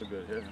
That's a good hit.